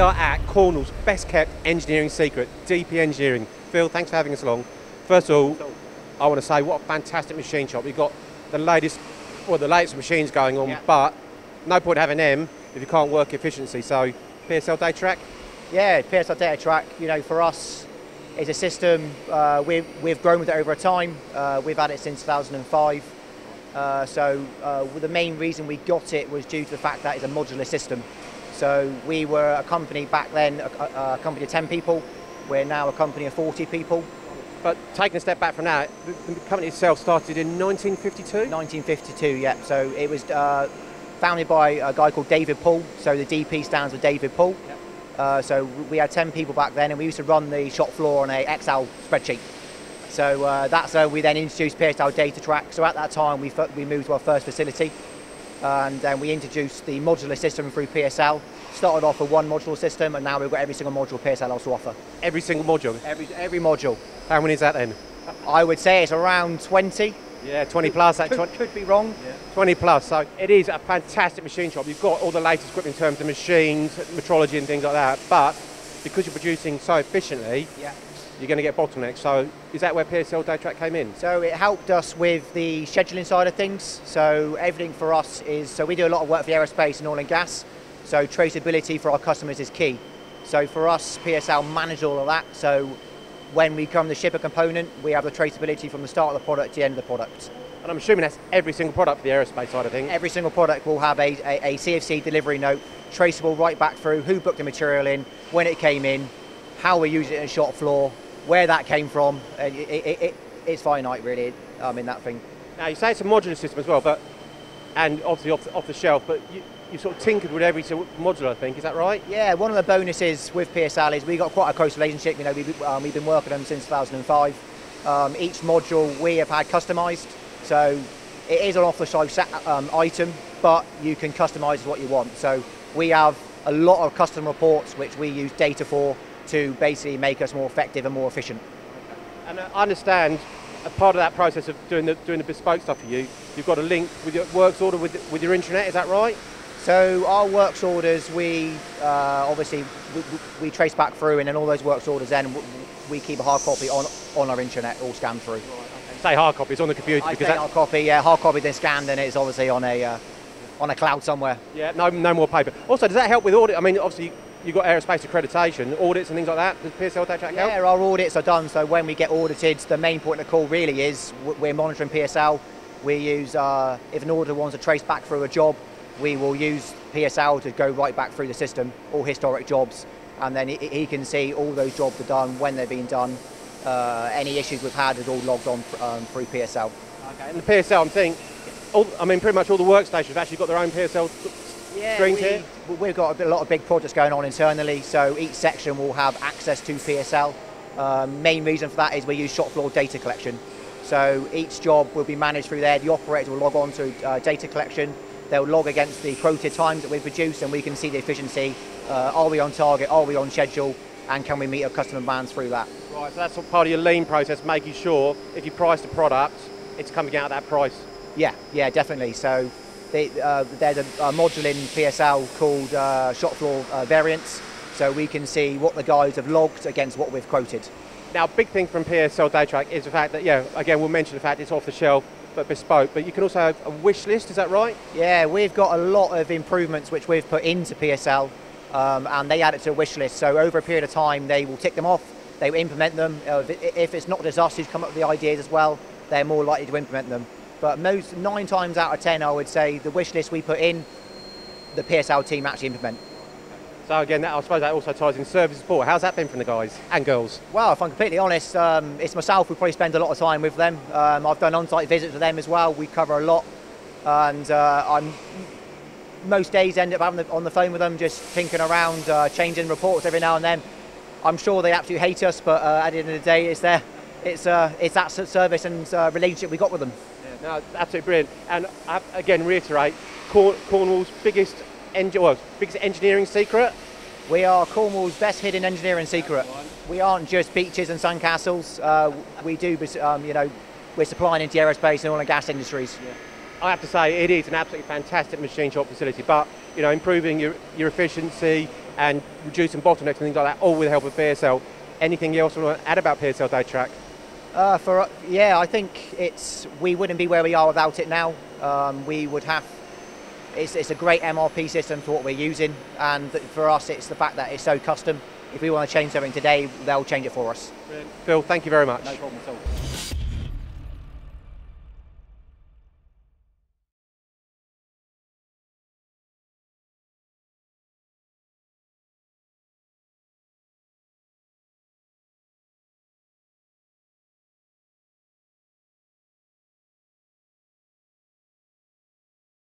are at Cornwall's best kept engineering secret, DP Engineering. Phil, thanks for having us along. First of all, I want to say what a fantastic machine shop. We've got the latest, well, the latest machines going on, Yeah. but no point having them if you can't work efficiency. So, PSL Day Track, Yeah, PSL Datatrack, you know, for us, is a system, uh, we've, we've grown with it over time. Uh, we've had it since 2005. Uh, so uh, the main reason we got it was due to the fact that it's a modular system. So we were a company back then, a, a, company of 10 people. We're now a company of 40 people. but taking a step back from that, the, the company itself started in 1952. 1952, yeah. So it was uh, founded by a guy called David Pull. So the DP stands for David Pull. Uh, so we had 10 people back then, and we used to run the shop floor on a Excel spreadsheet. So uh, that's how we then introduced PSL Datatrack. So at that time, we, we moved to our first facility, and then we introduced the modular system through PSL. Started off with one module system, and now we've got every single module PSL has to offer. Every single module. Every, every module. How many is that then? I would say it's around 20. Yeah, 20 plus. That Could, could be wrong. 20 plus. So it is a fantastic machine shop. You've got all the latest equipment in terms of machines, metrology, and things like that. But because you're producing so efficiently, Yeah. You're going to get bottlenecks. So is that where PSL Day Track came in? So it helped us with the scheduling side of things. So everything for us is so we do a lot of work for the aerospace and oil and gas. So traceability for our customers is key. So for us, PSL manage all of that. So when we come to ship a component, we have the traceability from the start of the product to the end of the product. And I'm assuming that's every single product for the aerospace side of things. Every single product will have a, a, a C of C delivery note, traceable right back through who booked the material in, when it came in, how we use it in a shop floor, where that came from. It, it, it, it's finite, really. I mean, that thing. Now you say it's a modular system as well, but and obviously off the, off the shelf. But you, you sort of tinkered with every module, I think. Is that right? Yeah, one of the bonuses with PSL is we got quite a close relationship. You know, we've, um, we've been working with them since 2005. Um, each module we have had customised, so it is an off-the-shelf um, item, but you can customise what you want. So we have a lot of custom reports which we use data for to basically make us more effective and more efficient. And uh, I understand a part of that process of doing the doing the bespoke stuff for you. You've got a link with your works order with with your intranet. Is that right? So our works orders, we uh, obviously we, we- trace back through, and then all those works orders, then we keep a hard copy on on our intranet, all scanned through. Say hard copies on the computer I because say hard copy, yeah, hard copy then scanned, and it's obviously on a uh, on a cloud somewhere. yeah, no no more paper. Also, does that help with audit? I mean, obviously you've got aerospace accreditation, audits and things like that. Does PSL Track help? Yeah, our audits are done. So when we get audited, the main point of the call really is we're monitoring PSL. We use uh, if an auditor wants to trace back through a job, we will use PSL to go right back through the system, all historic jobs, and then he, he can see all those jobs are done when they've been done. Uh, any issues we've had is all logged on um, through PSL. Okay. And the PSL, I'm thinking, all, I mean, pretty much all the workstations have actually got their own PSL screens we, here. We've got a bit- a lot of big projects going on internally, so each section will have access to PSL. Um, main reason for that is we use shop floor data collection. So each job will be managed through there. The operator will log on to uh, data collection. They'll log against the quoted times that we produce, and we can see the efficiency. Uh, are we on target? Are we on schedule? And can we meet our customer demands through that? Right. So that's sort part of your lean process, making sure if you price the product, it's coming out at that price. Yeah, yeah, definitely. So they, uh, there's a, a module in PSL called uh, shop floor uh, variance, so we can see what the guys have logged against what we've quoted. Now, big thing from PSL Day Track is the fact that, yeah, again, we'll mention the fact it's off the shelf but bespoke, but you can also have a wish list, is that right? Yeah, we've got a lot of improvements which we've put into PSL, um, and they add it to a wish list. So over a period of time, they will tick them off. They will implement them. Uh, if if it's not just us who's come up with the ideas as well, they're more likely to implement them. But most nine times out of ten, I would say the wish list we put in, the PSL team actually implement. So again, that, I suppose that also ties in service support. How's that been from the guys and girls? Well, if I'm completely honest, um, it's myself who probably spend a lot of time with them. Um, I've done on-site visits with them as well. We cover a lot, and uh, I'm most days end up having the, on the phone with them, just tinkering around, uh, changing reports every now and then. I'm sure they absolutely hate us, but uh, at the end of the day, it's there. It's uh, it's that service and uh, relationship we got with them. No, absolutely brilliant. And I, again, reiterate, Corn- Cornwall's biggest, engi- well, biggest engineering secret. We are Cornwall's best hidden engineering secret. We aren't just beaches and sandcastles. Uh, we do, um, you know, we're supplying into aerospace and oil and gas industries. I have to say, it is an absolutely fantastic machine shop facility, but, you know, improving your, your efficiency and reducing bottlenecks and things like that, all with the help of PSL. Anything else you want to add about PSL Day Track? Uh, for yeah, I think it's we wouldn't be where we are without it now. Um, we would have. It's, it's a great MRP system for what we're using, and for us, it's the fact that it's so custom. If we want to change something today, they'll change it for us. Phil, thank you very much. No problem at all.